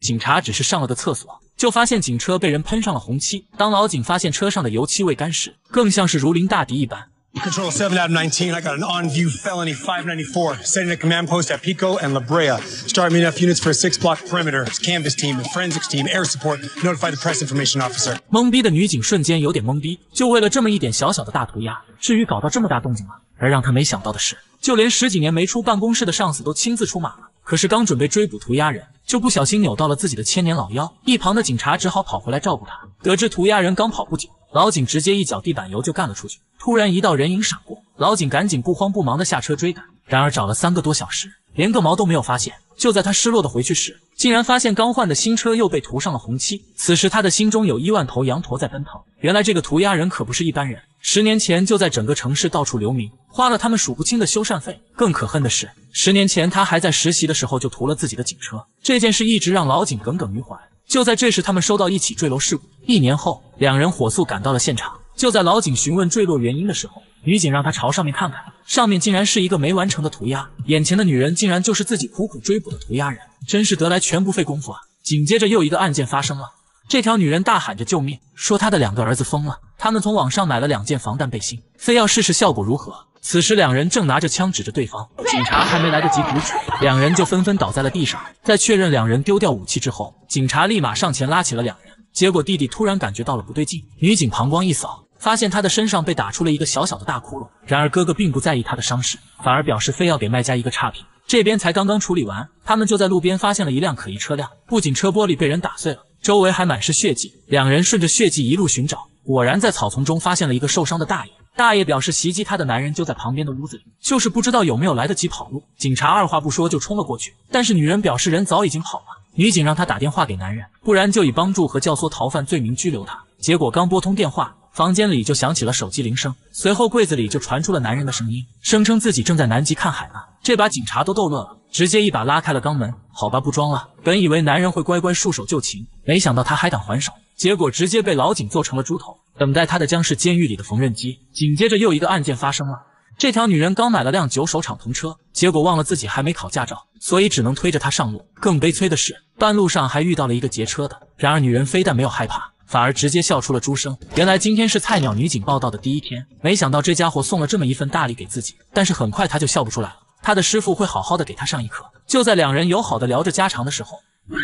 警察只是上了个厕所，就发现警车被人喷上了红漆。当老警发现车上的油漆未干时，更像是如临大敌一般。Control seven out of nineteen. I got an on view felony five ninety-four. Setting a command post at Pico and La Brea. Start meeting up units for a six block perimeter. Canvas team, forensics team, air support. Notify the press information officer. 懵逼的女警瞬间有点懵逼，就为了这么一点小小的大涂鸦，至于搞到这么大动静吗？而让她没想到的是，就连十几年没出办公室的上司都亲自出马了。可是刚准备追捕涂鸦人，就不小心扭到了自己的千年老腰，一旁的警察只好跑回来照顾他。得知涂鸦人刚跑不久，老警直接一脚地板油就干了出去。突然一道人影闪过，老警赶紧不慌不忙的下车追赶。然而找了三个多小时，连个毛都没有发现。就在他失落的回去时，竟然发现刚换的新车又被涂上了红漆。此时他的心中有亿万头羊驼在奔腾。原来这个涂鸦人可不是一般人，十年前就在整个城市到处留名，花了他们数不清的修缮费。更可恨的是，十年前他还在实习的时候就涂了自己的警车。这件事一直让老警耿耿于怀。就在这时，他们收到一起坠楼事故。一年后，两人火速赶到了现场。就在老警询问坠落原因的时候，女警让他朝上面看看，上面竟然是一个没完成的涂鸦。眼前的女人竟然就是自己苦苦追捕的涂鸦人，真是得来全不费功夫啊！紧接着又一个案件发生了，这条女人大喊着救命，说她的两个儿子疯了，他们从网上买了两件防弹背心，非要试试效果如何。此时两人正拿着枪指着对方，警察还没来得及阻止，两人就纷纷倒在了地上。在确认两人丢掉武器之后，警察立马上前拉起了两人。结果弟弟突然感觉到了不对劲，女警膀胱一扫。发现他的身上被打出了一个小小的大窟窿，然而哥哥并不在意他的伤势，反而表示非要给卖家一个差评。这边才刚刚处理完，他们就在路边发现了一辆可疑车辆，不仅车玻璃被人打碎了，周围还满是血迹。两人顺着血迹一路寻找，果然在草丛中发现了一个受伤的大爷。大爷表示袭击他的男人就在旁边的屋子里，就是不知道有没有来得及跑路。警察二话不说就冲了过去，但是女人表示人早已经跑了。女警让他打电话给男人，不然就以帮助和教唆逃犯罪名拘留他。结果刚拨通电话。房间里就响起了手机铃声，随后柜子里就传出了男人的声音，声称自己正在南极看海呢。这把警察都逗乐了，直接一把拉开了肛门。好吧，不装了。本以为男人会乖乖束手就擒，没想到他还敢还手，结果直接被老警做成了猪头。等待他的将是监狱里的缝纫机。紧接着又一个案件发生了，这条女人刚买了辆九手敞篷车，结果忘了自己还没考驾照，所以只能推着它上路。更悲催的是，半路上还遇到了一个劫车的。然而女人非但没有害怕。反而直接笑出了猪声。原来今天是菜鸟女警报道的第一天，没想到这家伙送了这么一份大礼给自己。但是很快他就笑不出来了，他的师傅会好好的给他上一课。就在两人友好的聊着家常的时候，I've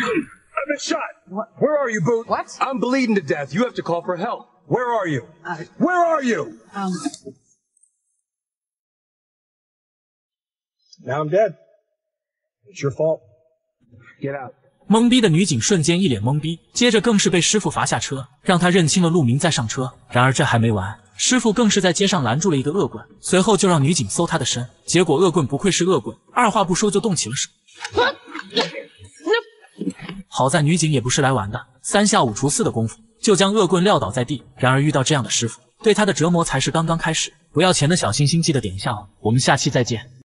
been shot. Where are you, Boot? What? I'm bleeding to death. You have to call for help. Where are you? Where are you? Um. Now I'm dead. It's your fault. Get out. 懵逼的女警瞬间一脸懵逼，接着更是被师傅罚下车，让他认清了路名再上车。然而这还没完，师傅更是在街上拦住了一个恶棍，随后就让女警搜他的身。结果恶棍不愧是恶棍，二话不说就动起了手。好在女警也不是来玩的，三下五除四的功夫就将恶棍撂倒在地。然而遇到这样的师傅，对他的折磨才是刚刚开始。不要钱的小心心记得点一下哦，我们下期再见。